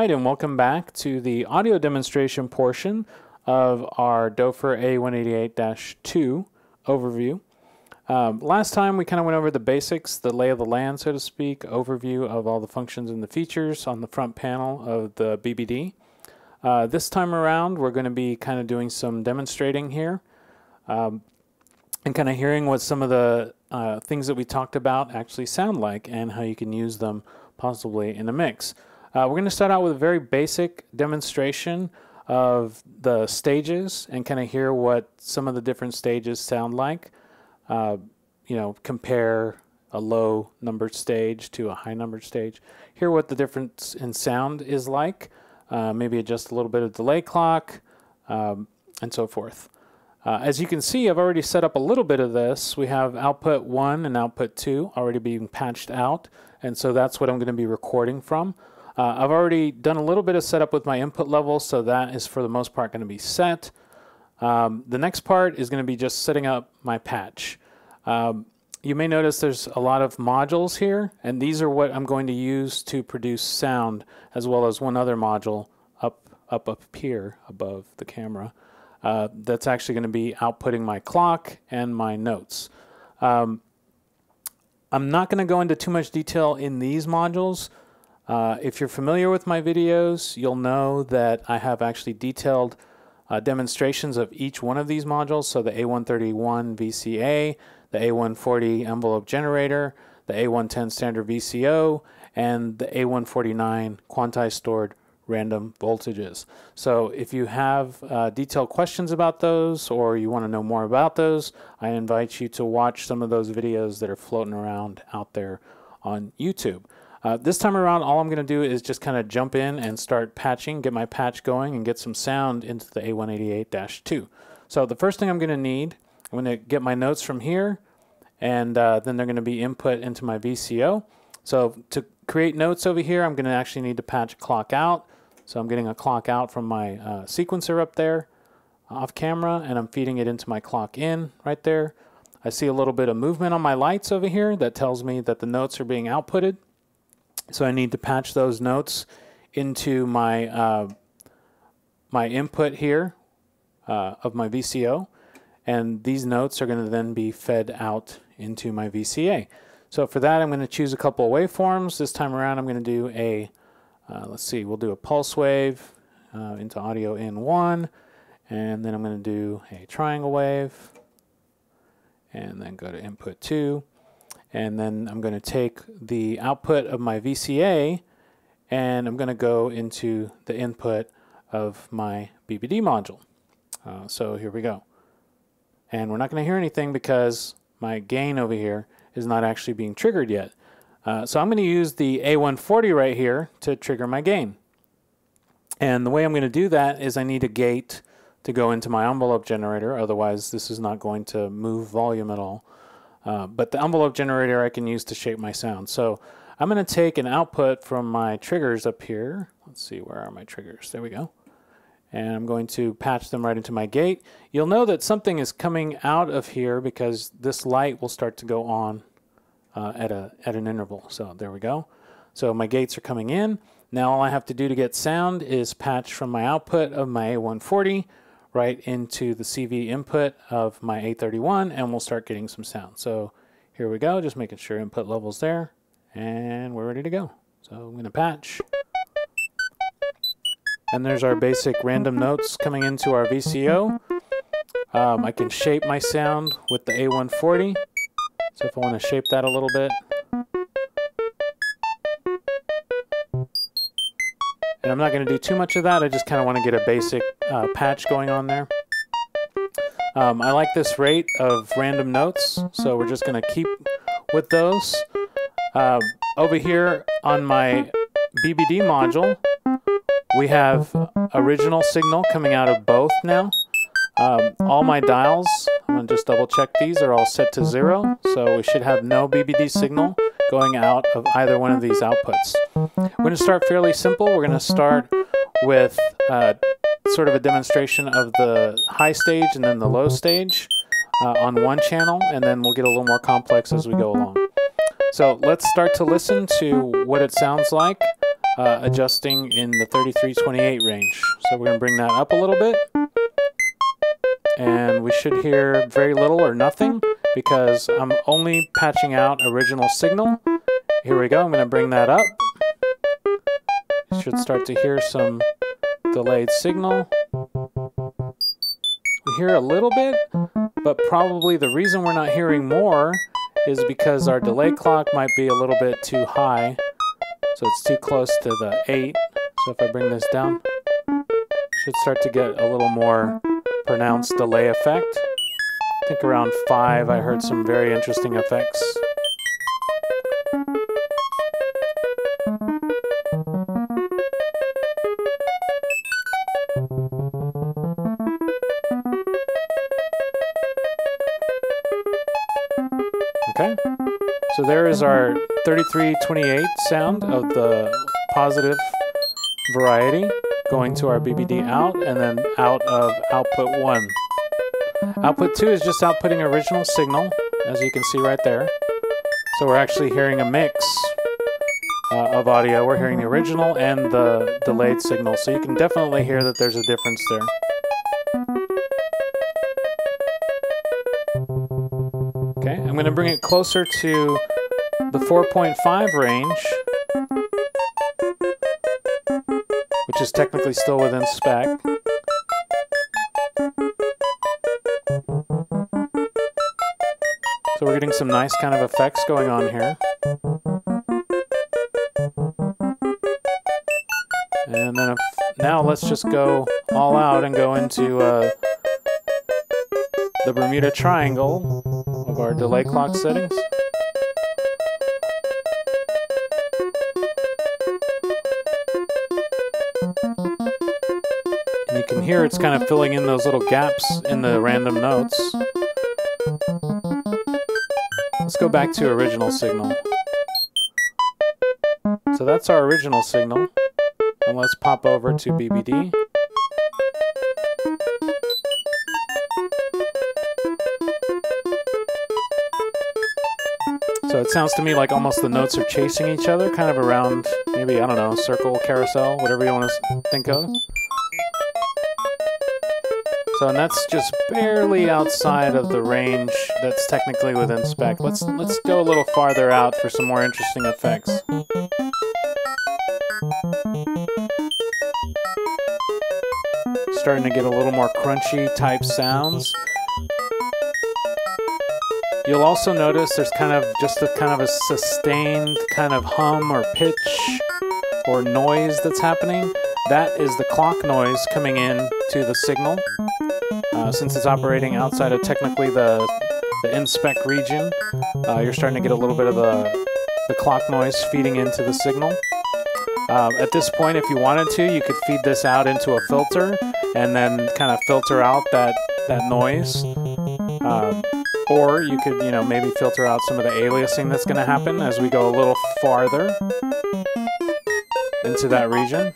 right, and welcome back to the audio demonstration portion of our Doepfer A188-2 overview. Um, last time we kind of went over the basics, the lay of the land, so to speak, overview of all the functions and the features on the front panel of the BBD. Uh, this time around, we're going to be kind of doing some demonstrating here um, and kind of hearing what some of the uh, things that we talked about actually sound like and how you can use them possibly in a mix. Uh, we're going to start out with a very basic demonstration of the stages and kind of hear what some of the different stages sound like uh, you know, compare a low numbered stage to a high numbered stage. Hear what the difference in sound is like. Uh, maybe adjust a little bit of delay clock um, and so forth. Uh, as you can see, I've already set up a little bit of this. We have output 1 and output 2 already being patched out, and so that's what I'm going to be recording from. Uh, I've already done a little bit of setup with my input level, so that is for the most part going to be set. Um, the next part is going to be just setting up my patch. Um, you may notice there's a lot of modules here, and these are what I'm going to use to produce sound, as well as one other module up up up here above the camera. Uh, that's actually going to be outputting my clock and my notes. Um, I'm not going to go into too much detail in these modules. Uh, if you're familiar with my videos, you'll know that I have actually detailed uh, demonstrations of each one of these modules. So the A131 VCA, the A140 envelope generator, the A110 standard VCO, and the A149 quantized stored random voltages. So if you have uh, detailed questions about those or you want to know more about those, I invite you to watch some of those videos that are floating around out there on YouTube. Uh, this time around, all I'm going to do is just kind of jump in and start patching, get my patch going, and get some sound into the A188-2. So the first thing I'm going to need, I'm going to get my notes from here, and uh, then they're going to be input into my VCO. So to create notes over here, I'm going to actually need to patch clock out. So I'm getting a clock out from my uh, sequencer up there off camera, and I'm feeding it into my clock in right there. I see a little bit of movement on my lights over here that tells me that the notes are being outputted. So I need to patch those notes into my uh, my input here uh, of my VCO and these notes are going to then be fed out into my VCA. So for that I'm going to choose a couple of waveforms. This time around I'm going to do a, uh, let's see, we'll do a pulse wave uh, into audio in 1 and then I'm going to do a triangle wave and then go to input 2 and then I'm going to take the output of my VCA and I'm going to go into the input of my BBD module. Uh, so here we go. And we're not going to hear anything because my gain over here is not actually being triggered yet. Uh, so I'm going to use the A140 right here to trigger my gain. And the way I'm going to do that is I need a gate to go into my envelope generator, otherwise this is not going to move volume at all. Uh, but the envelope generator I can use to shape my sound. So I'm going to take an output from my triggers up here. Let's see, where are my triggers? There we go. And I'm going to patch them right into my gate. You'll know that something is coming out of here because this light will start to go on uh, at, a, at an interval. So there we go. So my gates are coming in. Now all I have to do to get sound is patch from my output of my A140 right into the CV input of my A131 and we'll start getting some sound. So here we go, just making sure input level's there and we're ready to go. So I'm to patch. And there's our basic random notes coming into our VCO. Um, I can shape my sound with the A140. So if I want to shape that a little bit. And I'm not going to do too much of that. I just kind of want to get a basic uh, patch going on there. Um, I like this rate of random notes, so we're just going to keep with those. Uh, over here on my BBD module, we have original signal coming out of both now. Um, all my dials, I'm going to just double check these, are all set to zero, so we should have no BBD signal going out of either one of these outputs. We're going to start fairly simple. We're going to start with uh, sort of a demonstration of the high stage and then the low stage uh, on one channel, and then we'll get a little more complex as we go along. So let's start to listen to what it sounds like uh, adjusting in the 3328 range. So we're going to bring that up a little bit. And we should hear very little or nothing because I'm only patching out original signal. Here we go, I'm going to bring that up. Should start to hear some delayed signal. We hear a little bit, but probably the reason we're not hearing more is because our delay clock might be a little bit too high. So it's too close to the 8. So if I bring this down, should start to get a little more pronounced delay effect. Think around 5 I heard some very interesting effects. Okay, so there is our 3328 sound of the positive variety going to our BBD out and then out of output 1. Output 2 is just outputting original signal, as you can see right there. So we're actually hearing a mix uh, of audio. We're hearing the original and the delayed signal, so you can definitely hear that there's a difference there. Okay, I'm going to bring it closer to the 4.5 range, which is technically still within spec. So we're getting some nice kind of effects going on here. And then if, now let's just go all out and go into uh, the Bermuda Triangle of our delay clock settings. And you can hear it's kind of filling in those little gaps in the random notes. Go back to original signal. So that's our original signal. And let's pop over to BBD. So it sounds to me like almost the notes are chasing each other, kind of around maybe, I don't know, circle, carousel, whatever you want to think of. So and that's just barely outside of the range that's technically within spec. Let's let's go a little farther out for some more interesting effects. Starting to get a little more crunchy type sounds. You'll also notice there's kind of just a kind of a sustained kind of hum or pitch or noise that's happening. That is the clock noise coming in to the signal. Uh, since it's operating outside of technically the, the in-spec region, uh, you're starting to get a little bit of the, the clock noise feeding into the signal. Uh, at this point, if you wanted to, you could feed this out into a filter and then kind of filter out that, that noise. Um, or you could, you know, maybe filter out some of the aliasing that's going to happen as we go a little farther into that region.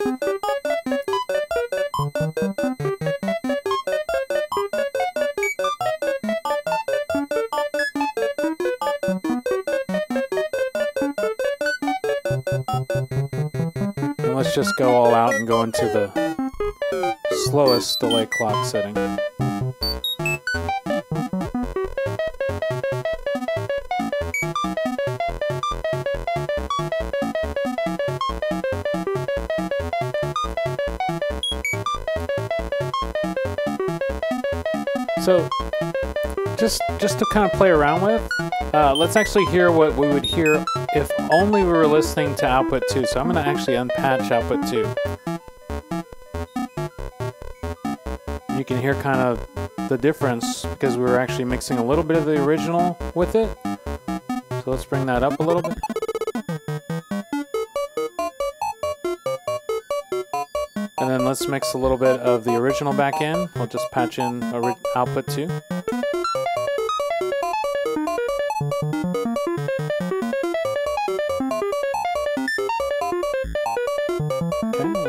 Just go all out and go into the slowest delay clock setting. So, just just to kind of play around with, uh, let's actually hear what we would hear if only we were listening to output 2. So I'm going to actually unpatch output 2. You can hear kind of the difference because we were actually mixing a little bit of the original with it. So let's bring that up a little bit. And then let's mix a little bit of the original back in. We'll just patch in output 2.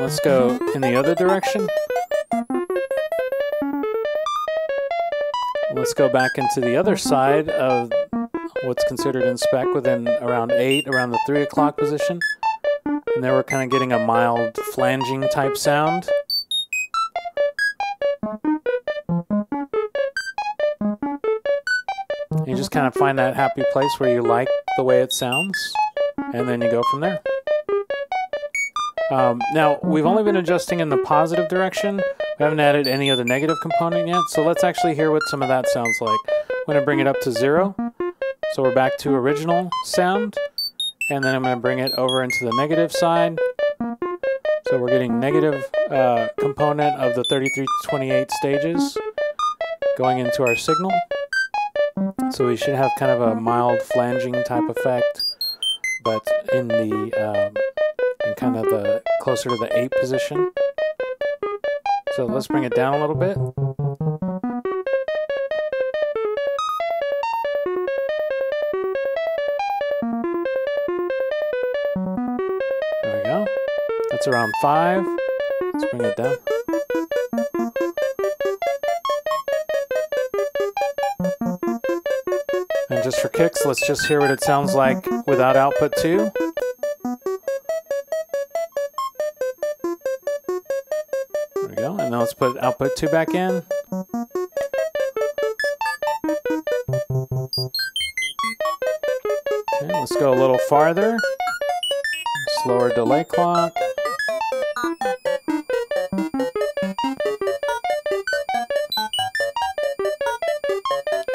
Let's go in the other direction. Let's go back into the other side of what's considered in spec within around 8, around the 3 o'clock position. And there we're kind of getting a mild flanging type sound. You just kind of find that happy place where you like the way it sounds, and then you go from there. Um, now, we've only been adjusting in the positive direction. We haven't added any of the negative component yet, so let's actually hear what some of that sounds like. I'm going to bring it up to zero, so we're back to original sound, and then I'm going to bring it over into the negative side. So we're getting negative uh, component of the 3328 stages going into our signal. So we should have kind of a mild flanging type effect, but in the um, kind of the closer to the eight position. So let's bring it down a little bit. There we go. That's around five. Let's bring it down. And just for kicks, let's just hear what it sounds like without output 2. And then let's put output 2 back in. Okay, let's go a little farther. Slower delay clock.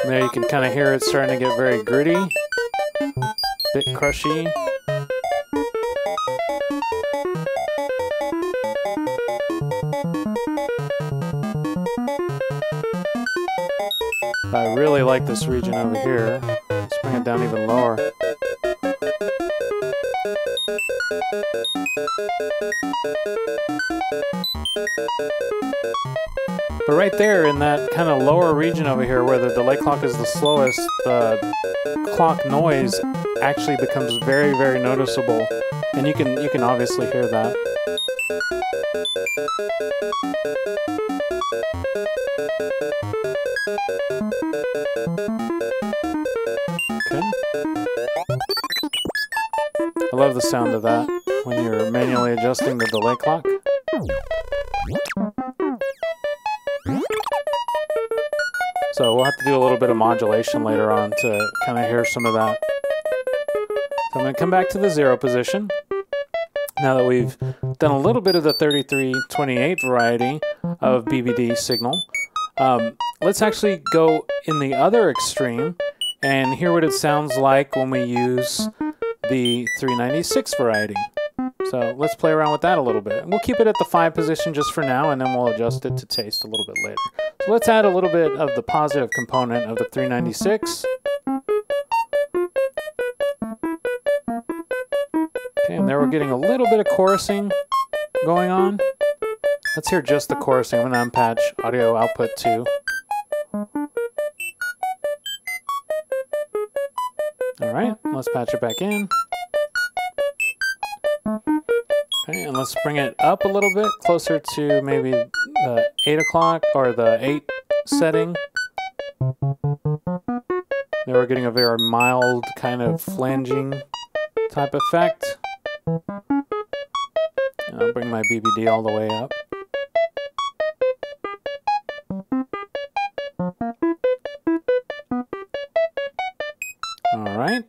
There you can kind of hear it starting to get very gritty, bit crushy. I really like this region over here. Let's bring it down even lower. But right there in that kind of lower region over here where the delay clock is the slowest, the clock noise actually becomes very, very noticeable. And you can you can obviously hear that. I love the sound of that when you're manually adjusting the delay clock. So we'll have to do a little bit of modulation later on to kind of hear some of that. So I'm going to come back to the zero position. Now that we've done a little bit of the 3328 variety of BBD signal, um, let's actually go in the other extreme and hear what it sounds like when we use the 396 variety. So let's play around with that a little bit. We'll keep it at the 5 position just for now, and then we'll adjust it to taste a little bit later. So let's add a little bit of the positive component of the 396. Okay, and there we're getting a little bit of chorusing going on. Let's hear just the chorus I'm going to unpatch audio output 2. Alright, let's patch it back in. Okay, and let's bring it up a little bit, closer to maybe the 8 o'clock or the 8 setting. Now we're getting a very mild kind of flanging type effect. Bring my BBD all the way up. Alright.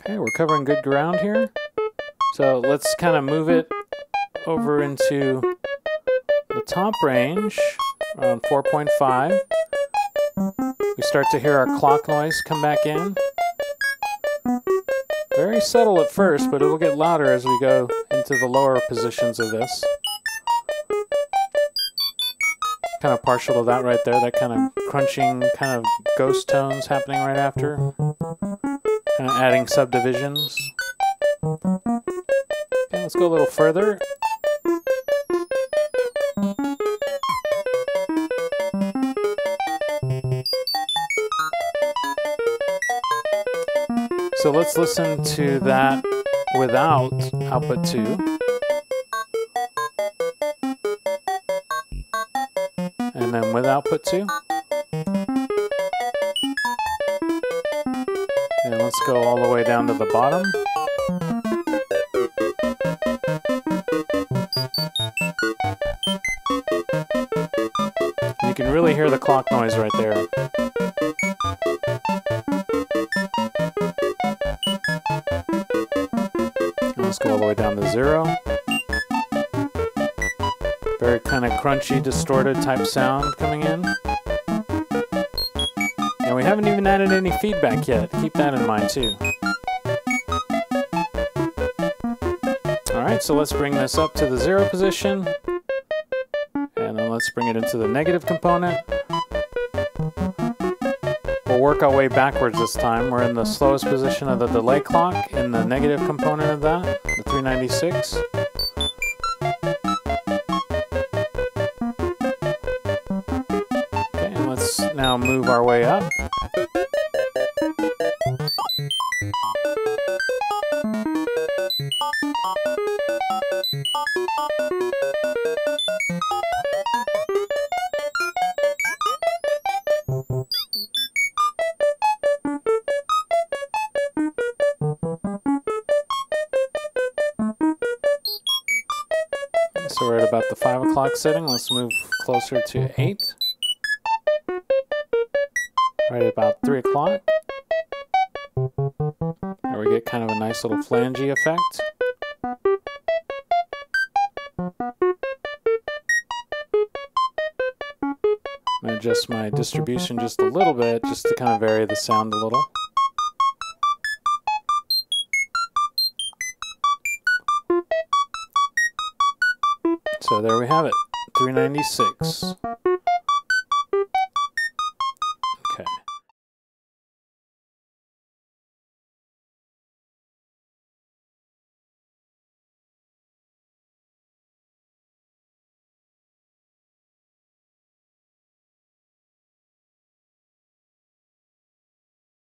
Okay, we're covering good ground here. So let's kind of move it over into the top range, around 4.5. We start to hear our clock noise come back in. Very subtle at first, but it'll get louder as we go into the lower positions of this. Kind of partial to that right there, that kind of crunching, kind of ghost tones happening right after. Kind of adding subdivisions. Okay, let's go a little further. So let's listen to that without output 2. And then with output 2. And let's go all the way down to the bottom. Crunchy, distorted type sound coming in. And we haven't even added any feedback yet. Keep that in mind too. Alright, so let's bring this up to the zero position. And then let's bring it into the negative component. We'll work our way backwards this time. We're in the slowest position of the delay clock in the negative component of that, the 396. Now move our way up. So we're at about the 5 o'clock setting. Let's move closer to 8. Right about 3 o'clock. There we get kind of a nice little flangey effect. I'm going to adjust my distribution just a little bit, just to kind of vary the sound a little. So there we have it, 396.